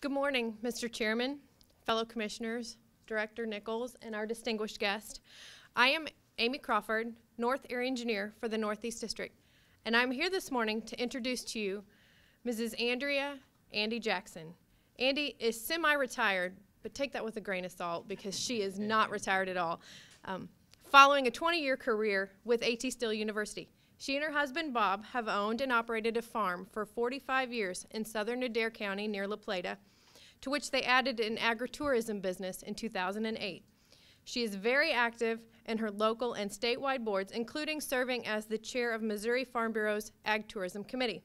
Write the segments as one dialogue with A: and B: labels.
A: Good morning, Mr. Chairman, fellow commissioners, Director Nichols, and our distinguished guest. I am Amy Crawford, North Area Engineer for the Northeast District, and I'm here this morning to introduce to you Mrs. Andrea Andy Jackson. Andy is semi-retired, but take that with a grain of salt because she is not retired at all. Um, following a 20-year career with AT Still University, she and her husband Bob have owned and operated a farm for 45 years in southern Adair County near La Plata, to which they added an agritourism business in 2008. She is very active in her local and statewide boards, including serving as the chair of Missouri Farm Bureau's Ag Tourism Committee.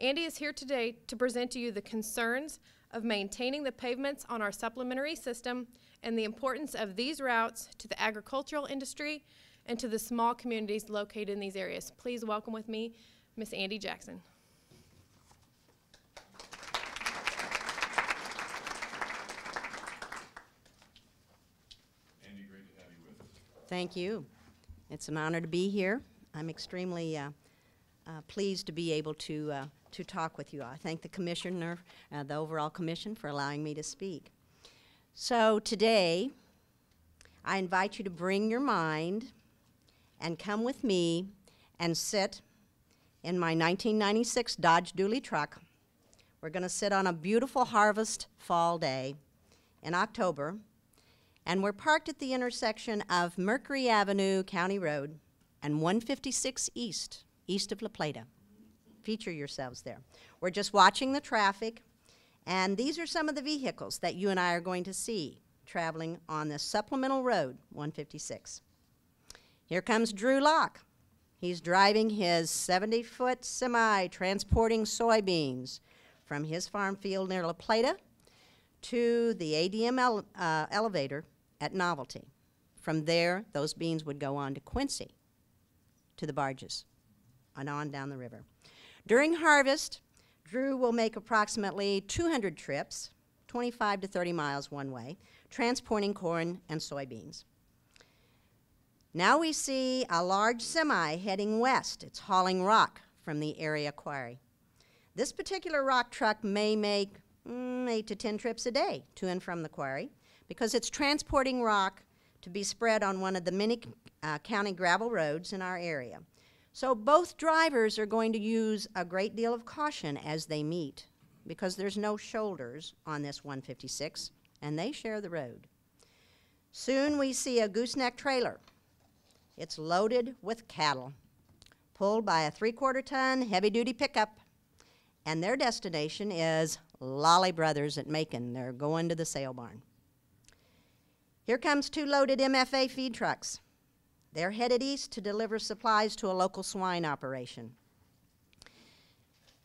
A: Andy is here today to present to you the concerns of maintaining the pavements on our supplementary system and the importance of these routes to the agricultural industry and to the small communities located in these areas. Please welcome with me Miss Andy Jackson.
B: Andy, great to have you with us.
C: Thank you. It's an honor to be here. I'm extremely uh, uh, pleased to be able to, uh, to talk with you. I thank the commissioner, uh, the overall commission, for allowing me to speak. So today, I invite you to bring your mind and come with me and sit in my 1996 Dodge Dually truck. We're going to sit on a beautiful harvest fall day in October and we're parked at the intersection of Mercury Avenue, County Road, and 156 East, east of La Plata. Feature yourselves there. We're just watching the traffic, and these are some of the vehicles that you and I are going to see traveling on this supplemental road, 156. Here comes Drew Locke. He's driving his 70 foot semi transporting soybeans from his farm field near La Plata to the ADM ele- uh, elevator at Novelty. From there, those beans would go on to Quincy, to the barges, and on down the river. During harvest, Drew will make approximately 200 trips, 25 to 30 miles one way, transporting corn and soybeans. Now we see a large semi heading west. It's hauling rock from the area quarry. This particular rock truck may make mm, 8 to 10 trips a day to and from the quarry because it's transporting rock to be spread on one of the many uh, county gravel roads in our area. So both drivers are going to use a great deal of caution as they meet because there's no shoulders on this 156 and they share the road. Soon we see a gooseneck trailer. It's loaded with cattle, pulled by a three quarter ton heavy duty pickup, and their destination is Lolli Brothers at Macon. They're going to the sale barn. Here comes two loaded MFA feed trucks. They're headed east to deliver supplies to a local swine operation.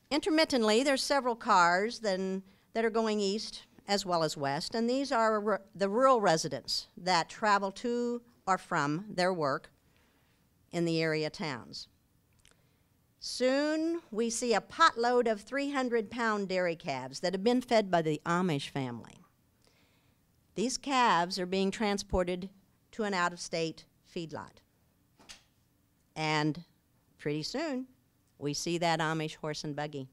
C: Intermittently, there's several cars then, that are going east as well as west, and these are the rural residents that travel to or from their work in the area towns. Soon we see a potload of 300 pound dairy calves that have been fed by the Amish family. These calves are being transported to an out of state feedlot. And pretty soon, we see that Amish horse and buggy.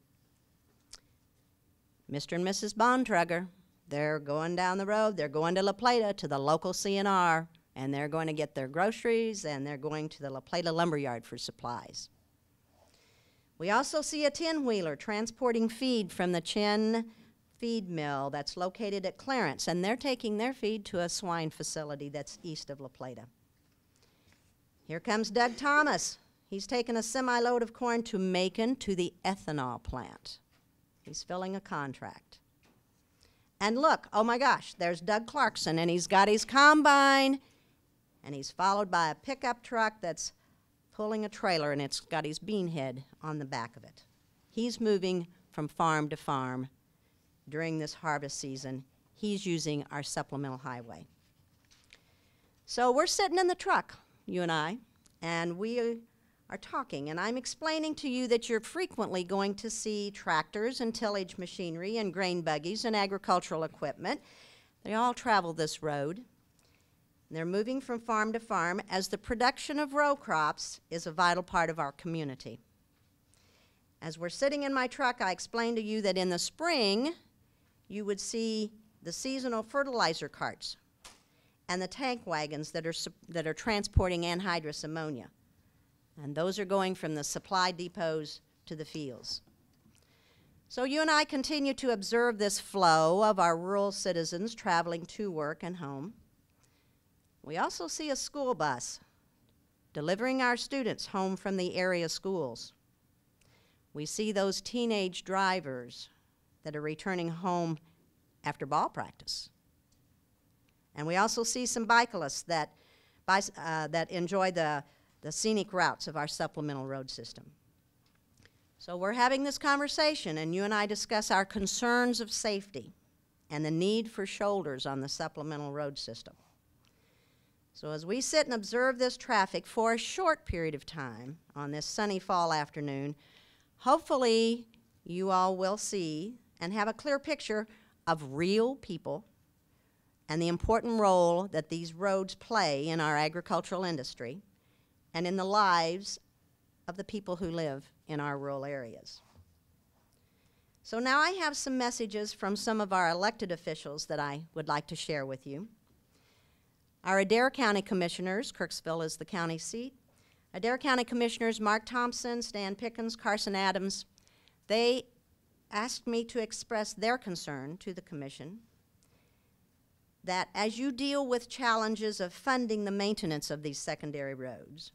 C: Mr. and Mrs. Bontrager, they're going down the road. They're going to La Plata to the local C&R, and they're going to get their groceries, and they're going to the La Plata lumberyard for supplies. We also see a 10 wheeler transporting feed from the Chin feed mill that's located at Clarence, and they're taking their feed to a swine facility that's east of La Plata. Here comes Doug Thomas. He's taken a semi load of corn to Macon to the ethanol plant. He's filling a contract. And look, oh my gosh, there's Doug Clarkson, and he's got his combine, and he's followed by a pickup truck that's pulling a trailer, and it's got his bean head on the back of it. He's moving from farm to farm during this harvest season. He's using our supplemental highway. So we're sitting in the truck, you and I, and we are talking, and I'm explaining to you that you're frequently going to see tractors and tillage machinery and grain buggies and agricultural equipment. They all travel this road. They're moving from farm to farm as the production of row crops is a vital part of our community. As we're sitting in my truck, I explained to you that in the spring, you would see the seasonal fertilizer carts and the tank wagons that are, that are transporting anhydrous ammonia. And those are going from the supply depots to the fields. So you and I continue to observe this flow of our rural citizens traveling to work and home. We also see a school bus delivering our students home from the area schools. We see those teenage drivers that are returning home after ball practice. And we also see some bicyclists that, uh, that enjoy the, the scenic routes of our supplemental road system. So we're having this conversation, and you and I discuss our concerns of safety and the need for shoulders on the supplemental road system. So as we sit and observe this traffic for a short period of time on this sunny fall afternoon, hopefully you all will see and have a clear picture of real people and the important role that these roads play in our agricultural industry and in the lives of the people who live in our rural areas. So now I have some messages from some of our elected officials that I would like to share with you. Our Adair County Commissioners, Kirksville is the county seat. Adair County Commissioners Mark Thompson, Stan Pickens, Carson Adams, they asked me to express their concern to the Commission that as you deal with challenges of funding the maintenance of these secondary roads,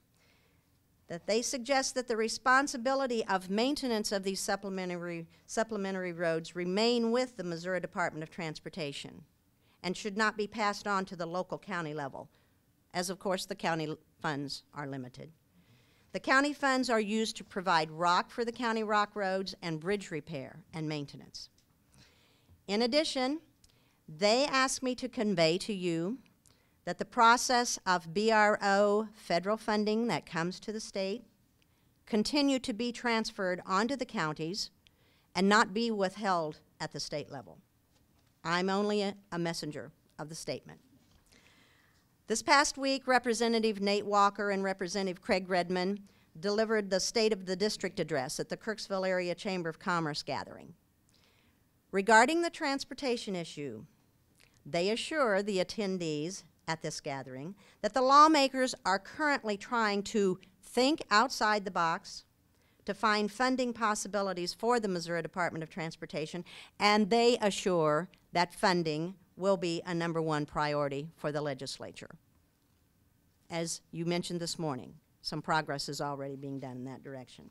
C: that they suggest that the responsibility of maintenance of these supplementary, supplementary roads remain with the Missouri Department of Transportation and should not be passed on to the local county level, as of course the county funds are limited. The county funds are used to provide rock for the county rock roads and bridge repair and maintenance. In addition, they asked me to convey to you that the process of BRO federal funding that comes to the state continue to be transferred onto the counties and not be withheld at the state level. I'm only a, a messenger of the statement. This past week, Representative Nate Walker and Representative Craig Redmon delivered the State of the District address at the Kirksville Area Chamber of Commerce gathering. Regarding the transportation issue, they assure the attendees at this gathering that the lawmakers are currently trying to think outside the box to find funding possibilities for the Missouri Department of Transportation, and they assure that funding will be a number one priority for the legislature. As you mentioned this morning, some progress is already being done in that direction.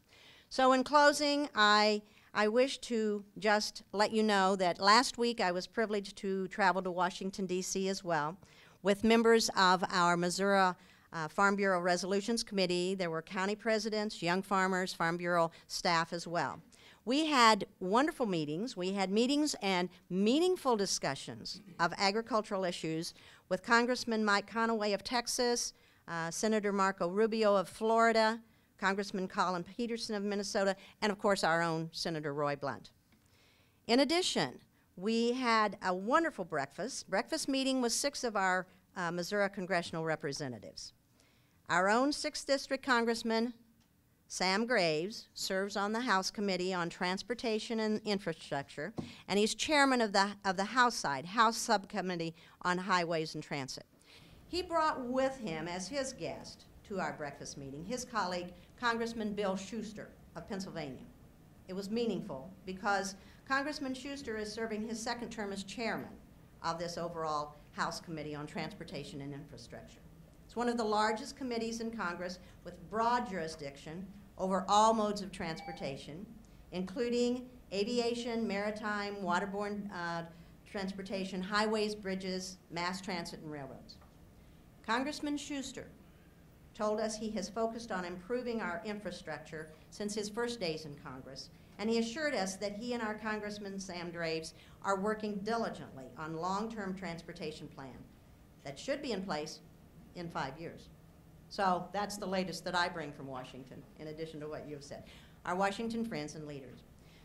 C: So in closing, I, I wish to just let you know that last week I was privileged to travel to Washington, D.C. as well with members of our Missouri uh, Farm Bureau Resolutions Committee. There were county presidents, young farmers, Farm Bureau staff as well. We had wonderful meetings. We had meetings and meaningful discussions of agricultural issues with Congressman Mike Conaway of Texas, uh, Senator Marco Rubio of Florida, Congressman Collin Peterson of Minnesota, and of course our own Senator Roy Blunt. In addition, we had a wonderful breakfast, breakfast meeting with six of our uh, Missouri congressional representatives. Our own 6th District Congressman, Sam Graves, serves on the House Committee on Transportation and Infrastructure, and he's chairman of the, of the House side, House Subcommittee on Highways and Transit. He brought with him as his guest to our breakfast meeting his colleague, Congressman Bill Shuster of Pennsylvania. It was meaningful because Congressman Shuster is serving his second term as chairman of this overall House Committee on Transportation and Infrastructure. It's one of the largest committees in Congress with broad jurisdiction over all modes of transportation, including aviation, maritime, waterborne uh, transportation, highways, bridges, mass transit, and railroads. Congressman Shuster told us he has focused on improving our infrastructure since his first days in Congress, and he assured us that he and our Congressman Sam Graves are working diligently on a long-term transportation plan that should be in place in five years. So that's the latest that I bring from Washington, in addition to what you have said. Our Washington friends and leaders.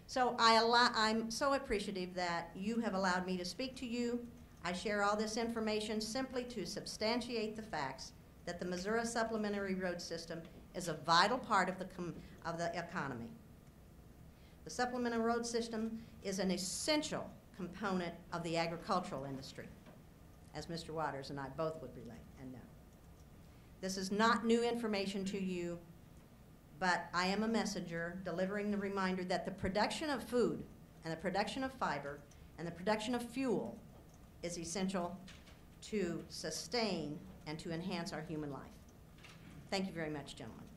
C: So I I'm so appreciative that you have allowed me to speak to you. I share all this information simply to substantiate the facts that the Missouri Supplementary Road System is a vital part of the, of the economy. The supplemental road system is an essential component of the agricultural industry, as Mr. Waters and I both would relate and know. This is not new information to you, but I am a messenger delivering the reminder that the production of food and the production of fiber and the production of fuel is essential to sustain and to enhance our human life. Thank you very much, gentlemen.